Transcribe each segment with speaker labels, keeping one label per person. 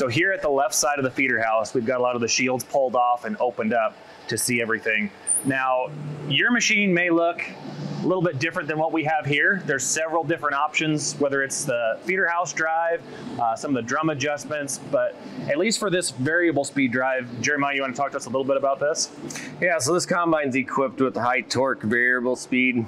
Speaker 1: So here at the left side of the feeder house, we've got a lot of the shields pulled off and opened up to see everything. Now, your machine may look a little bit different than what we have here. There's several different options, whether it's the feeder house drive, uh, some of the drum adjustments, but at least for this variable speed drive, Jeremiah, you want to talk to us a little bit about this?
Speaker 2: Yeah, so this combine's equipped with high torque variable speed.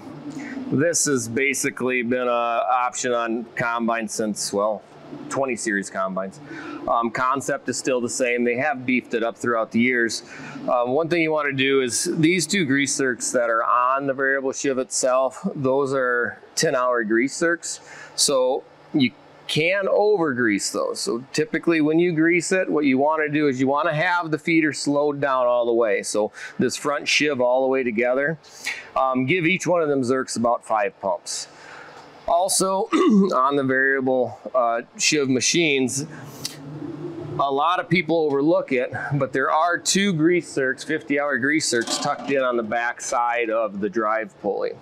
Speaker 2: This has basically been an option on combine since, well, 20 series combines. Um, concept is still the same. They have beefed it up throughout the years. Um, one thing you want to do is these two grease zerks that are on the variable sheave itself, those are 10 hour grease zerks. So you can over grease those. So typically when you grease it, what you want to do is you want to have the feeder slowed down all the way. So this front sheave all the way together. Um, give each one of them zerks about five pumps. Also, on the variable uh, sheave machines, a lot of people overlook it, but there are two grease zerks, 50 hour grease zerks tucked in on the back side of the drive pulley.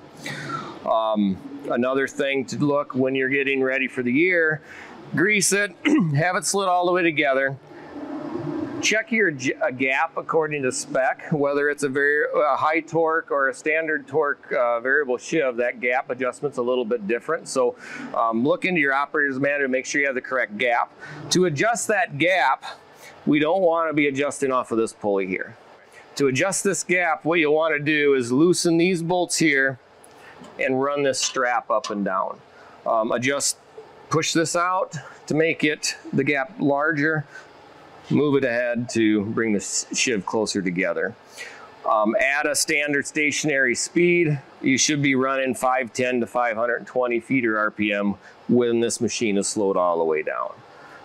Speaker 2: Um, another thing to look when you're getting ready for the year, grease it, have it slid all the way together, check your a gap according to spec, whether it's a very a high torque or a standard torque uh, variable sheave, that gap adjustment's a little bit different. So um, look into your operator's manual to make sure you have the correct gap. To adjust that gap, we don't want to be adjusting off of this pulley here. To adjust this gap, what you'll want to do is loosen these bolts here and run this strap up and down. Um, adjust, push this out to make it the gap larger move it ahead to bring the sheave closer together. Um, at a standard stationary speed, you should be running 510 to 520 feet feeder RPM when this machine is slowed all the way down.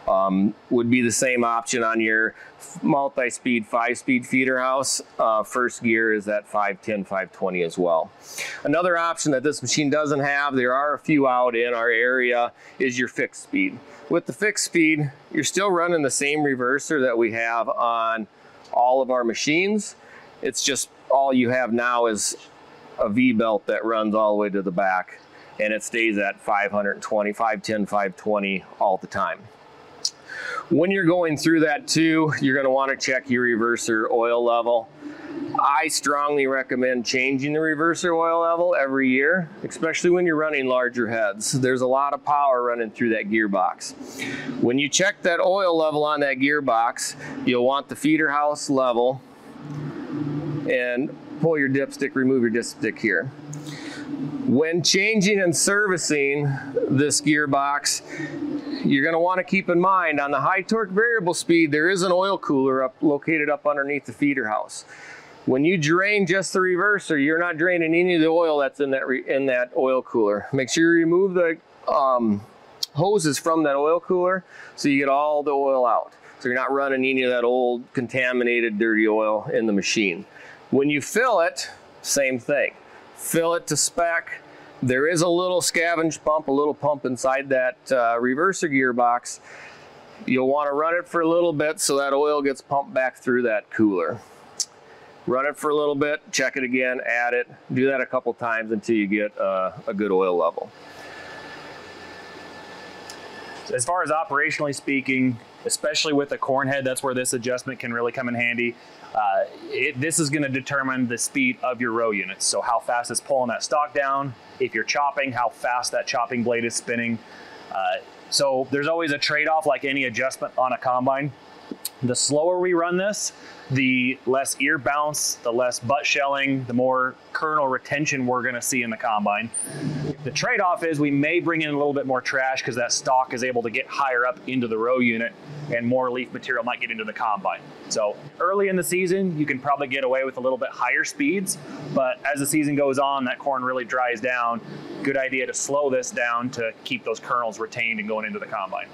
Speaker 2: Um, would be the same option on your multi-speed five-speed feeder house. Uh, first gear is at 510, 520 as well. Another option that this machine doesn't have, there are a few out in our area, is your fixed speed. With the fixed speed, you're still running the same reverser that we have on all of our machines. It's just all you have now is a V-belt that runs all the way to the back and it stays at 520, 510, 520 all the time. When you're going through that too, you're gonna to want to check your reverser oil level. I strongly recommend changing the reverser oil level every year, especially when you're running larger heads. There's a lot of power running through that gearbox. When you check that oil level on that gearbox, you'll want the feeder house level and pull your dipstick, remove your dipstick here. When changing and servicing this gearbox, you're going to want to keep in mind on the high torque variable speed, there is an oil cooler up located up underneath the feeder house. When you drain just the reverser, you're not draining any of the oil that's in that in that oil cooler. Make sure you remove the um, hoses from that oil cooler so you get all the oil out. So you're not running any of that old contaminated dirty oil in the machine. When you fill it, same thing. Fill it to spec. There is a little scavenge pump, a little pump inside that uh, reverser gearbox. You'll want to run it for a little bit so that oil gets pumped back through that cooler run it for a little bit, check it again, add it. Do that a couple times until you get uh, a good oil level.
Speaker 1: As far as operationally speaking, especially with a corn head, that's where this adjustment can really come in handy. Uh, it, this is going to determine the speed of your row units. So how fast it's pulling that stalk down. If you're chopping, how fast that chopping blade is spinning. Uh, so there's always a trade-off like any adjustment on a combine. The slower we run this, the less ear bounce, the less butt shelling, the more kernel retention we're gonna see in the combine. The trade-off is we may bring in a little bit more trash because that stalk is able to get higher up into the row unit and more leaf material might get into the combine. So early in the season, you can probably get away with a little bit higher speeds, but as the season goes on, that corn really dries down. Good idea to slow this down to keep those kernels retained and going into the combine.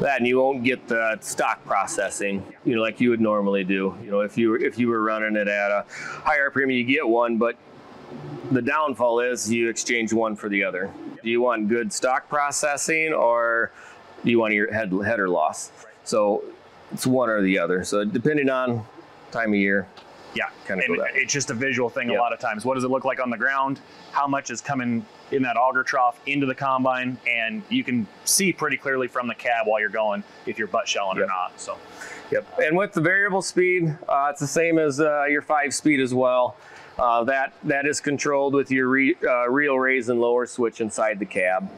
Speaker 2: That and you won't get the stalk processing, you know, like you would normally do. You know, if you were if you were running it at a higher premium, you get one, but the downfall is you exchange one for the other. Do you want good stalk processing or do you want your head, header loss? So it's one or the other. So depending on time of year,
Speaker 1: Yeah, and
Speaker 2: go
Speaker 1: it's just a visual thing
Speaker 2: Yep.
Speaker 1: a lot of times. What does it look like on the ground? How much is coming in that auger trough into the combine? And you can see pretty clearly from the cab while you're going if you're butt shelling or not. So
Speaker 2: Yep. And with the variable speed, uh, it's the same as uh, your five speed as well. Uh, that that is controlled with your re, uh, reel raise and lower switch inside the cab.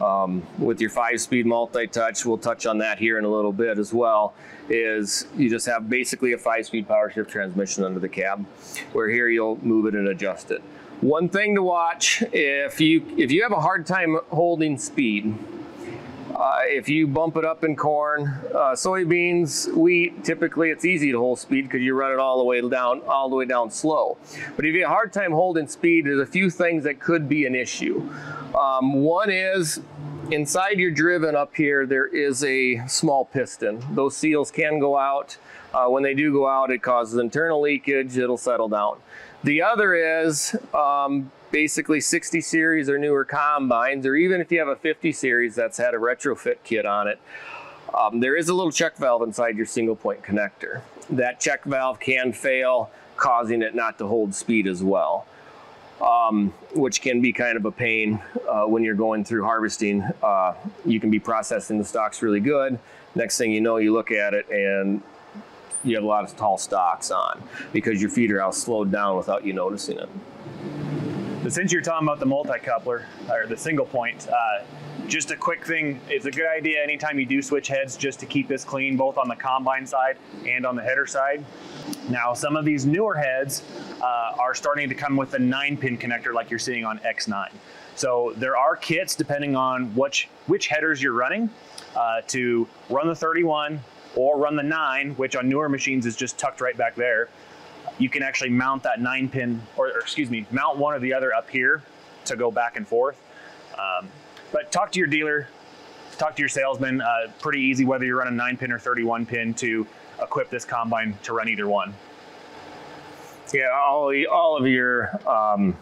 Speaker 2: Um, with your five speed multi touch, we'll touch on that here in a little bit as well. Is you just have basically a five speed power shift transmission under the cab, where here you'll move it and adjust it. One thing to watch if you if you have a hard time holding speed, uh, if you bump it up in corn, uh, soybeans, wheat, typically it's easy to hold speed because you run it all the way down, all the way down slow. But if you have a hard time holding speed, there's a few things that could be an issue. Um, one is inside your driven up here, there is a small piston. Those seals can go out. Uh, when they do go out, it causes internal leakage. It'll settle down. The other is um, basically 60 series or newer combines, or even if you have a 50 series that's had a retrofit kit on it, um, there is a little check valve inside your single point connector. That check valve can fail, causing it not to hold speed as well, um, which can be kind of a pain uh, when you're going through harvesting. Uh, you can be processing the stalks really good. Next thing you know, you look at it and you have a lot of tall stalks on because your feeder house slowed down without you noticing it.
Speaker 1: But since you're talking about the multi-coupler or the single point, uh, just a quick thing, it's a good idea anytime you do switch heads just to keep this clean both on the combine side and on the header side. Now, some of these newer heads uh, are starting to come with a nine pin connector like you're seeing on X9. So there are kits depending on which, which headers you're running uh, to run the 31 or run the 9, which on newer machines is just tucked right back there you can actually mount that nine pin, or, or excuse me, mount one or the other up here to go back and forth. Um, but talk to your dealer, talk to your salesman. Uh, pretty easy whether you're running nine pin or 31 pin to equip this combine to run either one.
Speaker 2: Yeah, all, all of your um,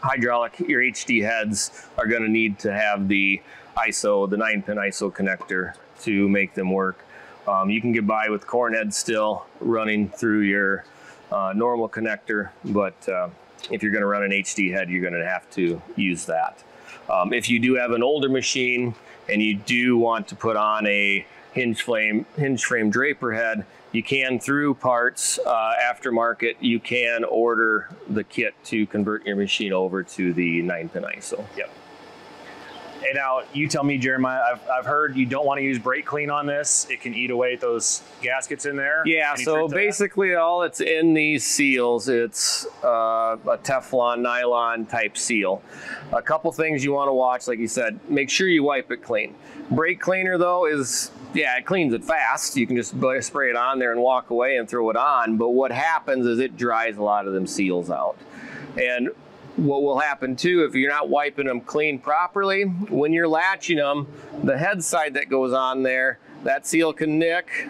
Speaker 2: hydraulic, your HD heads are going to need to have the ISO, the 9 pin ISO connector to make them work. Um, you can get by with corn heads still running through your uh, normal connector, but uh, if you're going to run an HD head, you're going to have to use that. Um, if you do have an older machine and you do want to put on a hinge frame hinge frame draper head, you can through parts uh, aftermarket. You can order the kit to convert your machine over to the nine pin ISO.
Speaker 1: Yep. And now you tell me, Jeremiah. I've, I've heard you don't want to use brake clean on this. It can eat away at those gaskets in there.
Speaker 2: Yeah,
Speaker 1: Any
Speaker 2: so
Speaker 1: to that?
Speaker 2: basically all that's in these seals, it's uh, a Teflon, nylon type seal. A couple things you want to watch, like you said, make sure you wipe it clean. Brake cleaner though is, yeah, it cleans it fast. You can just spray it on there and walk away and throw it on. But what happens is it dries a lot of them seals out. And what will happen too if you're not wiping them clean properly when you're latching them the head side that goes on there that seal can nick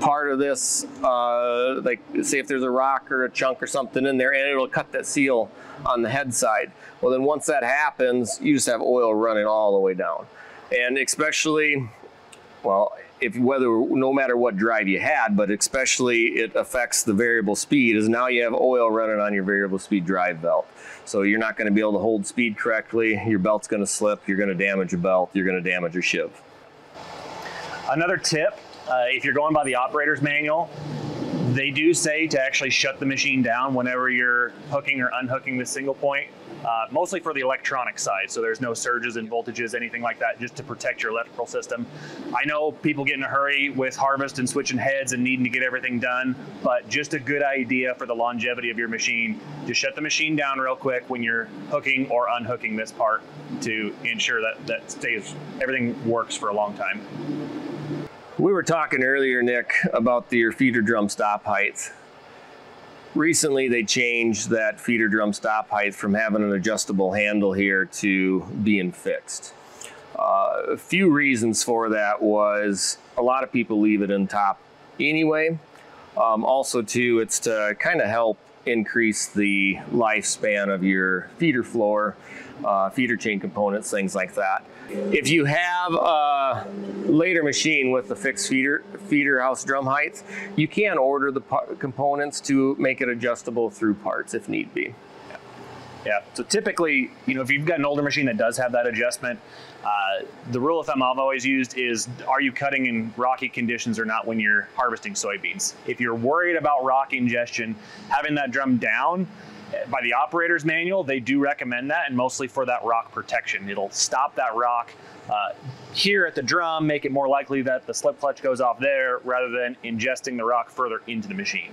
Speaker 2: part of this uh, like say if there's a rock or a chunk or something in there and it'll cut that seal on the head side. Well then once that happens you just have oil running all the way down. And especially well if whether no matter what drive you had but especially it affects the variable speed is now you have oil running on your variable speed drive belt. So you're not going to be able to hold speed correctly your belt's going to slip you're going to damage your belt you're going to damage your sheave.
Speaker 1: Another tip, uh, if you're going by the operator's manual, they do say to actually shut the machine down whenever you're hooking or unhooking the single point, uh, mostly for the electronic side. So there's no surges in voltages, anything like that, just to protect your electrical system. I know people get in a hurry with harvest and switching heads and needing to get everything done, but just a good idea for the longevity of your machine. Just shut the machine down real quick when you're hooking or unhooking this part to ensure that that stays everything works for a long time.
Speaker 2: We were talking earlier, Nick, about the, your feeder drum stop height. Recently, they changed that feeder drum stop height from having an adjustable handle here to being fixed. Uh, a few reasons for that was a lot of people leave it in top anyway. Um, also, too, it's to kind of help increase the lifespan of your feeder floor, uh, feeder chain components, things like that. If you have a later machine with the fixed feeder feeder house drum heights, you can order the components to make it adjustable through parts if need be.
Speaker 1: Yeah. So typically, you know, if you've got an older machine that does have that adjustment, uh, the rule of thumb I've always used is: Are you cutting in rocky conditions or not when you're harvesting soybeans? If you're worried about rock ingestion, having that drum down by the operator's manual, they do recommend that, and mostly for that rock protection. It'll stop that rock uh, here at the drum, make it more likely that the slip clutch goes off there rather than ingesting the rock further into the machine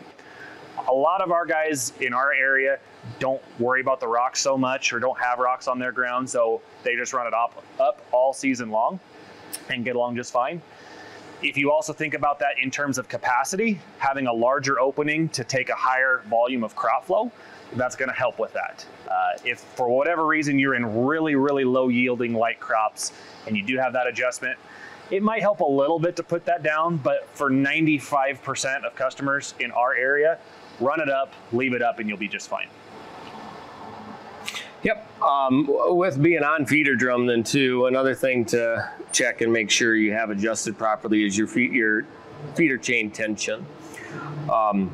Speaker 1: a lot of our guys in our area don't worry about the rocks so much or don't have rocks on their ground, so they just run it up, up all season long and get along just fine. If you also think about that in terms of capacity, having a larger opening to take a higher volume of crop flow, that's going to help with that. Uh, if for whatever reason you're in really, really low yielding light crops and you do have that adjustment, it might help a little bit to put that down, but for 95% of customers in our area, run it up, leave it up, and you'll be just fine.
Speaker 2: Yep. Um, with being on feeder drum, then too, another thing to check and make sure you have adjusted properly is your feet, your feeder chain tension. Um,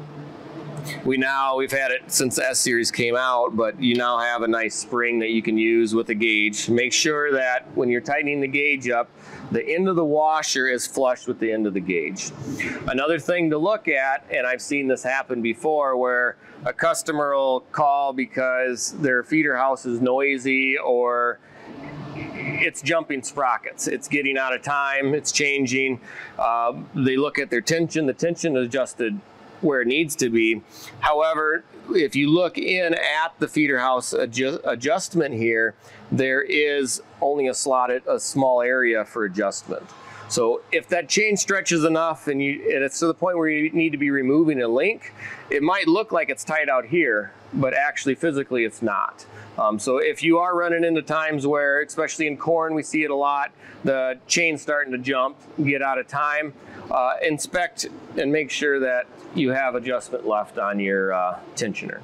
Speaker 2: we now we've had it since the S series came out, but you now have a nice spring that you can use with a gauge. Make sure that when you're tightening the gauge up, the end of the washer is flush with the end of the gauge. Another thing to look at, and I've seen this happen before, where a customer will call because their feeder house is noisy or it's jumping sprockets. It's getting out of time. It's changing. Uh, they look at their tension. The tension adjusted where it needs to be. However, if you look in at the feeder house adju adjustment here, there is only a slotted, a small area for adjustment. So if that chain stretches enough and, you, and it's to the point where you need to be removing a link, it might look like it's tight out here, but actually physically it's not. Um, so if you are running into times where, especially in corn, we see it a lot, the chain starting to jump, get out of time, uh, inspect and make sure that you have adjustment left on your uh, tensioner.